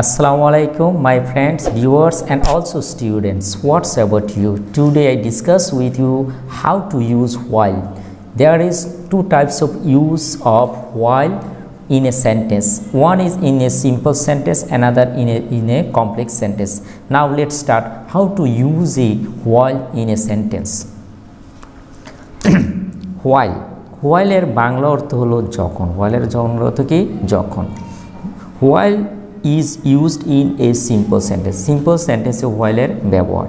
আসসালামু আলাইকুম my friends viewers and also students what's about you today I discuss with you how to use while there is two types of use of while in a sentence one is in a simple sentence another in a in a complex sentence now let start how to use a while in a sentence while ওয়াইলের Bangla অর্থ হলো যখন। ওয়াইলের জন্য অর্থ কি? যখন। While is used in a simple sentence simple সেন্টেন্সে হোয়াইলের ব্যবহার।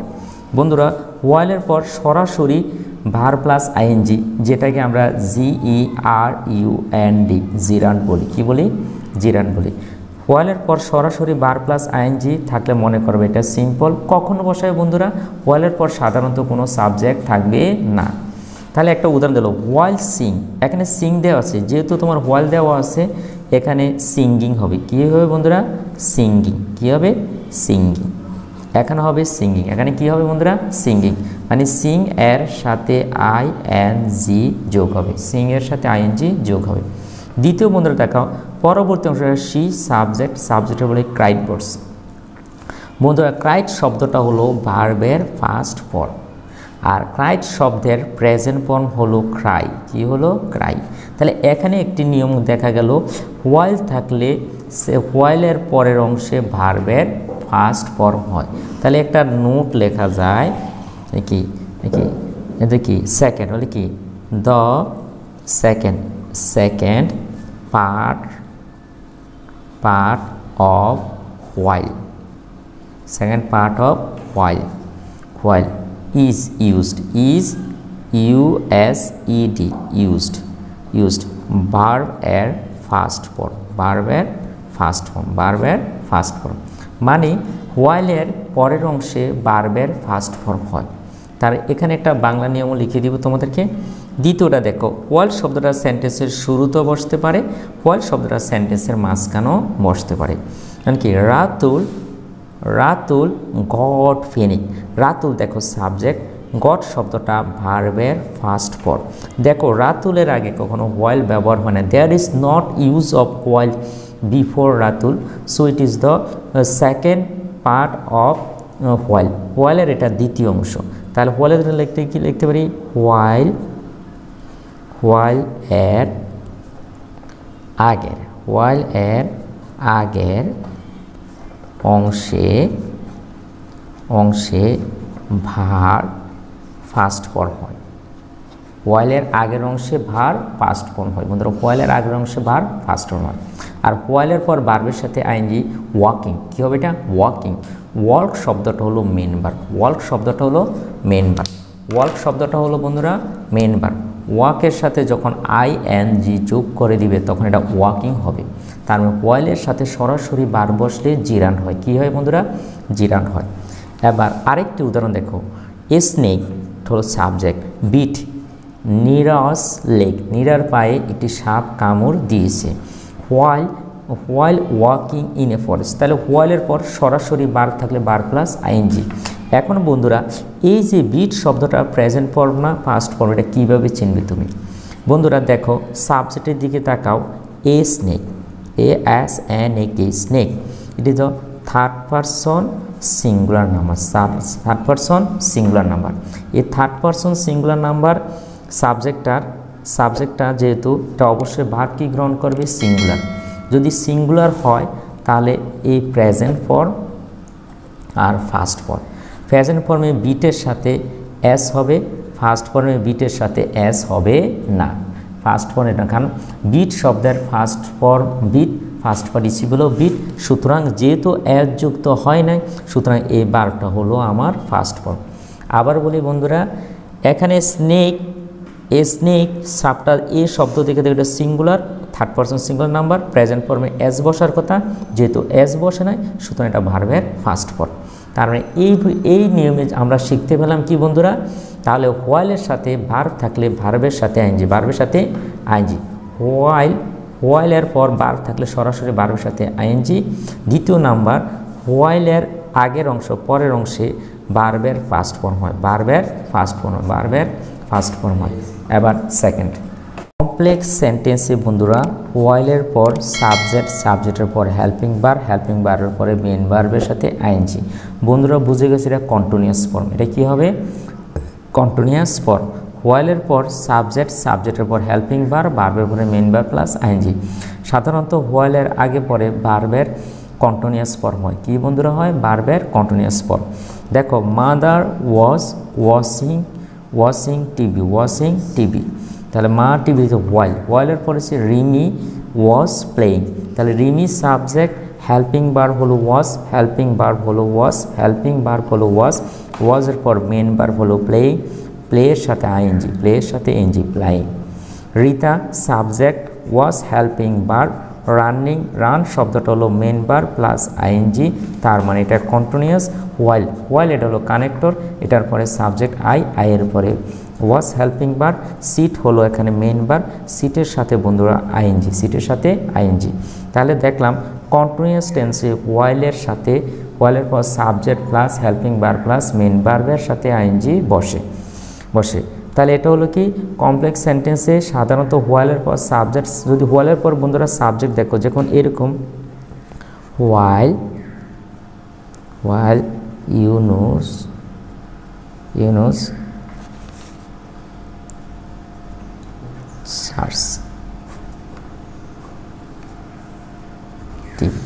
বন্ধুরা হোয়াইলের পর সরাসরি ভার প্লাস আইএনজি যেটাকে আমরা G E R U N D gerund বলি। কি বলি? জিরান বলি। হোয়াইলের পর সরাসরি বার প্লাস আইএনজি থাকলে মনে করবে এটা সিম্পল কখনো বসায় বন্ধুরা? হোয়াইলের পর সাধারণত কোনো সাবজেক্ট থাকবে না। তাহলে একটা উদাহরণ দিল ওয়াইল সিং এখানে সিং দেওয়া আছে, যেহেতু তোমার ওয়াইল দেওয়া আছে, এখানে সিঙ্গিং হবে। কী হবে বন্ধুরা? সিঙ্গিং কী হবে? সিঙ্গিং এখানে হবে সিঙ্গিং এখানে কি হবে বন্ধুরা? সিঙ্গিং মানে সিং এর সাথে আই এন জি যোগ হবে। সিং এর সাথে আই এন জি যোগ হবে। দ্বিতীয় বন্ধুরা দেখাও, পরবর্তী অংশ সি সাবজেক্ট সাবজেক্টে বলে ক্রাইট বোর্ডস বন্ধুরা ক্রাইট শব্দটা হলো ভার্বের ফার্স্ট ফর্ম আর ক্রাইট শব্দের প্রেজেন্ট ফর্ম হলো ক্রাই কি হলো? ক্রাই তাহলে এখানে একটি নিয়ম দেখা গেল। হোয়াইল থাকলে সে হোয়াইলের পরের অংশে ভার্বের ফার্স্ট ফর্ম হয়। তাহলে একটা নোট লেখা যায়। কি কি এটা কি সেকেন্ড হলে কি? The second second part part of while second part of while while is u s e d, used used. Verb এর ফার্স্ট ফর্ম এর ফার্স্ট ফর্ম এর ফার্স্ট ফর্ম মানে এর পরের অংশে এর ফার্স্ট ফর্ম হয়। তার এখানে একটা বাংলা নিয়ম লিখে দিব তোমাদেরকে। দ্বিতীয়টা দেখো ওয়াল শব্দটা সেন্টেন্সের শুরুতেও বসতে পারে ওয়াল শব্দটা সেন্টেন্সের মাঝখানেও বসতে পারে। কারণ কি? রাতুল রাতুল গড ফেনিক রাতুল দেখো সাবজেক্ট গড শব্দটা ভার্বের ফার্স্ট ফর দেখো রাতুলের আগে কখনো ওয়াইল ব্যবহার হয় না। There is not use of while before Ratul. So it is the second part of while হোয়াইলের এটা দ্বিতীয় অংশ। তাহলে হোয়াইলের লিখতে, কি লিখতে পারি? হোয়াইল হোয়াইল এর আগের। হোয়াইল এর আগের অংশে অংশে ভার ফার্স্ট ফর্ম হয়। ওয়াইলের আগের অংশে ভার ফার্স্ট ফর্ম হয়। বন্ধুরা ওয়াইলের আগের অংশে ভার ফার্স্ট ফর্ম হয়। আর ওয়াইলের পর বার্বের সাথে আইনজি ওয়াকিং কী হবে এটা? ওয়াকিং ওয়ার্ক শব্দটা হলো মেন বার ওয়ার্ক শব্দটা হলো মেন বার ওয়ার্ক শব্দটা হলো বন্ধুরা মেন বার ওয়াকের সাথে যখন আই এন জি যোগ করে দিবে, তখন এটা ওয়াকিং হবে। তার ওয়াইলের সাথে সরাসরি বার বসলে জিরান হয়। কি হয় বন্ধুরা? জিরান হয়। এবার আরেকটি উদাহরণ দেখো। স্নেক হলো সাবজেক্ট। Bit, নিরস leg. নিরার পায়ে একটি সাপ কামড় দিয়েছে। While while walking in a forest. তাহলে হোয়াইলের পর সরাসরি বার থাকলে বার প্লাস আইনজি এখন বন্ধুরা, এই যে বিট শব্দটা প্রেজেন্ট ফর্ম না ফার্স্ট ফর্ম এটা কীভাবে চিনবে তুমি? বন্ধুরা, দেখো সাবজেক্টের দিকে তাকাও। A snake. A S N A K snake it is the third person singular number third person singular number এই থার্ড পারসন সিঙ্গুলার নাম্বার সাবজেক্টটার সাবজেক্টটা যেহেতু, এটা অবশ্যই ভাগ কি গ্রহণ করবে? সিঙ্গুলার যদি সিঙ্গুলার হয়, তাহলে এই প্রেজেন্ট ফর্ম আর ফার্স্ট ফর্ম প্রেজেন্ট ফর্মে বিটের সাথে এস হবে ফার্স্ট ফর্মে বিটের সাথে এস হবে না। ফার্স্ট ফর্ম এটা কারণ বিট শব্দের first form bit first participle bit সুতরাং যেহেতু এস যুক্ত হয় নাই, সুতরাং এই বারটা হলো আমার ফার্স্ট ফর্ম আবার বলি বন্ধুরা, এখানে স্নেক এ স্নেক সাপটা এ শব্দ দেখে দেখে এটা singular third person singular number present ফর্মে এস বসার কথা, যেহেতু এস বসে নাই, সুতরাং এটা ভার্বের ফার্স্ট ফর্ম তার মানে এই এই নিয়মে আমরা শিখতে পেলাম কি বন্ধুরা? তাহলে হোয়াইলের সাথে ভার্ব থাকলে ভার্বের সাথে আইনজি ভার্বের সাথে আইনজি হোয়াইল হোয়াইলের পর বার্ব থাকলে সরাসরি বার্বের সাথে আইএনজি দ্বিতীয় নাম্বার হোয়াইলের আগের অংশ, পরের অংশে বার্বের ফার্স্ট ফর্ম হয়। বার্বের ফার্স্ট ফর্ম হয় ফার্স্ট ফর্ম হয়। এবার সেকেন্ড কমপ্লেক্স সেন্টেন্সে বন্ধুরা ওয়াইলের পর সাবজেক্ট সাবজেক্টের পর হেল্পিং বার হেল্পিং বারের পরে মেন বার্বের সাথে আইএনজি বন্ধুরা, বুঝে গেছে এটা কন্টিনিউয়াস ফর্ম এটা কি হবে? কন্টিনিউয়াস ফর্ম হোয়াইলের পর সাবজেক্ট সাবজেক্টের পর হেল্পিং বার বার্বের পরে মেন বার প্লাস আইএনজি সাধারণত হোয়াইলের আগে পরে বার্বের কন্টিনিউয়াস ফর্ম হয়। কী বন্ধুরা হয়? বার্বের কন্টিনিউয়াস ফর্ম দেখো mother was washing washing TV washing TV তাহলে মা টিভি ওয়াইল ওয়াইলের পরে সে রিমি ওয়াজ প্লেইং তাহলে রিমি সাবজেক্ট হেল্পিং বার হলো ওয়াজ হেল্পিং বার হলো ওয়াজ হেল্পিং বার হলো ওয়াজ ওয়াজের পর মেন বার হলো প্লেইং প্লেয়ের সাথে আইএনজি প্লেয়ের সাথে NG playing Rita subject was helping bar running run শব্দটা হলো মেন বার প্লাস আইএনজি তার মানে এটা কন্টিনিউয়াস ওয়াইল ওয়াইল এটা হলো কানেক্টর এটার পরে সাবজেক্ট আই আইয়ের পরে ওয়াজ হেল্পিং বার সিট হলো এখানে মেন বার সিটের সাথে বন্ধুরা আইএনজি সিটের সাথে আইএনজি তাহলে দেখলাম কন্টিনিউয়াস টেন্সে ওয়াইলের সাথে ওয়াইলের পর সাবজেক্ট প্লাস হেল্পিং বার প্লাস মেন বার্বের সাথে আইএনজি বসে বসে। তাহলে এটা হলো কি? কমপ্লেক্স সেন্টেন্সে সাধারণত হোয়াইলের পর সাবজেক্ট যদি হোয়াইলের পর বন্ধুরা সাবজেক্ট দেখো, যখন এরকম হোয়াইল হোয়াইল ইউনোস ইউনোস সার্স টিভি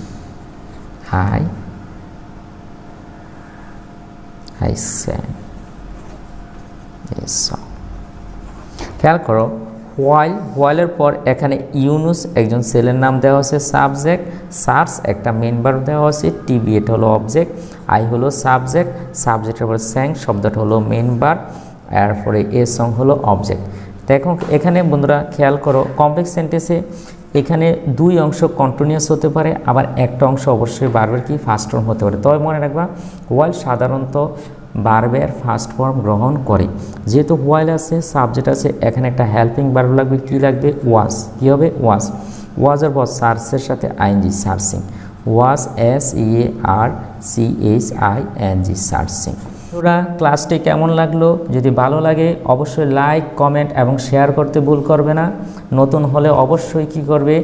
হাই হাই স্যাং খেয়াল করো হোয়াইল হোয়াইলের পর এখানে ইউনুস একজন সেলের নাম দেওয়া আছে সাবজেক্ট সার্স একটা মেম্বার দেওয়া আছে টিভি এটা হলো অবজেক্ট আই হলো সাবজেক্ট সাবজেক্টের পর স্যাং শব্দটা হলো মেম্বার এরপরে এ সং হলো অবজেক্ট দেখো, এখানে বন্ধুরা খেয়াল করো কমপ্লেক্স সেন্টেন্সে এখানে দুই অংশ কন্টিনিউয়াস হতে পারে, আবার একটা অংশ অবশ্যই বারবার কি? ফার্স্ট ফর্ম হতে পারে। তবে মনে রাখবা ওয়াইল সাধারণত বারবার ফার্স্ট ফর্ম গ্রহণ করে। যেহেতু ওয়াইল আছে সাবজেক্ট আছে, এখানে একটা হেল্পিং বার্ব লাগবে, কি লাগবে? ওয়াজ কী হবে? ওয়াজ ওয়াজের পর সার্চের সাথে ING searching was S E R C H I N G searching তোরা ক্লাসটি কেমন লাগল? যদি ভালো লাগে, অবশ্যই লাইক, কমেন্ট এবং শেয়ার করতে ভুল করবে না। নতুন হলে অবশ্যই কি করবে?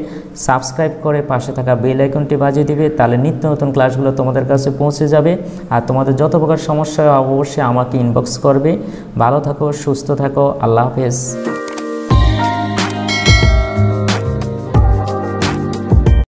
সাবস্ক্রাইব করে পাশে থাকা বেল আইকনটি বাজিয়ে দিবে, তাহলে নিত্য নতুন ক্লাসগুলো তোমাদের কাছে পৌঁছে যাবে। আর তোমাদের যত প্রকার সমস্যা অবশ্যই আমাকে ইনবক্স করবে। ভালো থাকো, সুস্থ থাকো, আল্লাহ হাফেজ।